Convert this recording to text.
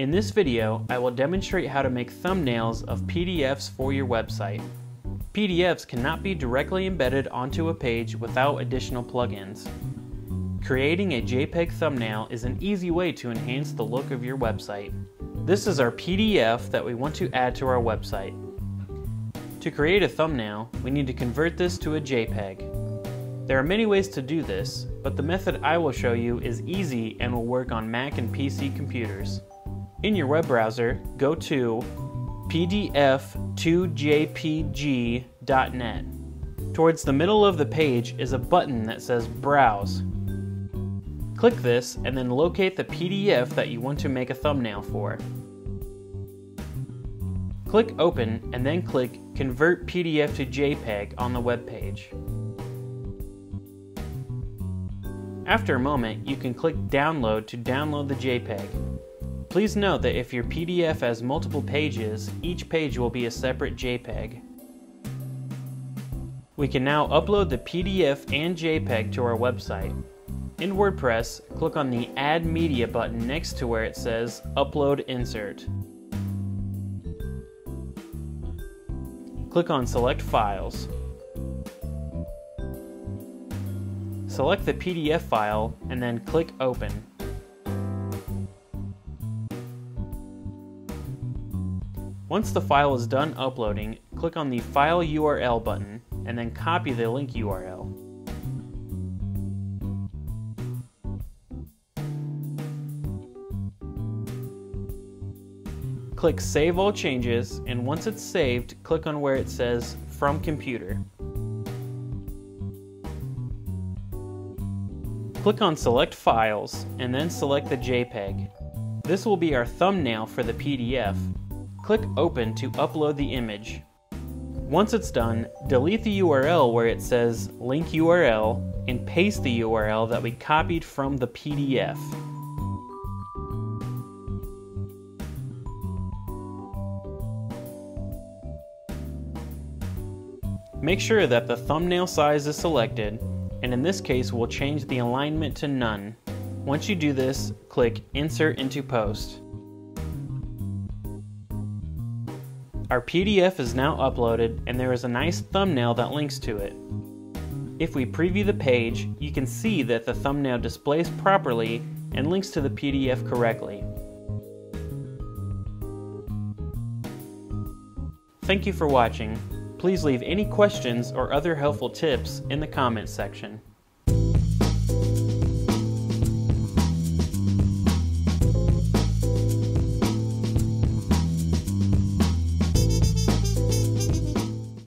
In this video, I will demonstrate how to make thumbnails of PDFs for your website. PDFs cannot be directly embedded onto a page without additional plugins. Creating a JPEG thumbnail is an easy way to enhance the look of your website. This is our PDF that we want to add to our website. To create a thumbnail, we need to convert this to a JPEG. There are many ways to do this, but the method I will show you is easy and will work on Mac and PC computers. In your web browser, go to pdf2jpg.net. Towards the middle of the page is a button that says Browse. Click this and then locate the PDF that you want to make a thumbnail for. Click Open and then click Convert PDF to JPEG on the web page. After a moment, you can click Download to download the JPEG. Please note that if your PDF has multiple pages, each page will be a separate JPEG. We can now upload the PDF and JPEG to our website. In WordPress, click on the Add Media button next to where it says Upload Insert. Click on Select Files. Select the PDF file and then click Open. Once the file is done uploading, click on the File URL button and then copy the link URL. Click Save All Changes and once it's saved, click on where it says From Computer. Click on Select Files and then select the JPEG. This will be our thumbnail for the PDF Click Open to upload the image. Once it's done, delete the URL where it says link URL and paste the URL that we copied from the PDF. Make sure that the thumbnail size is selected, and in this case we'll change the alignment to none. Once you do this, click Insert into Post. Our PDF is now uploaded and there is a nice thumbnail that links to it. If we preview the page, you can see that the thumbnail displays properly and links to the PDF correctly. Thank you for watching. Please leave any questions or other helpful tips in the comments section.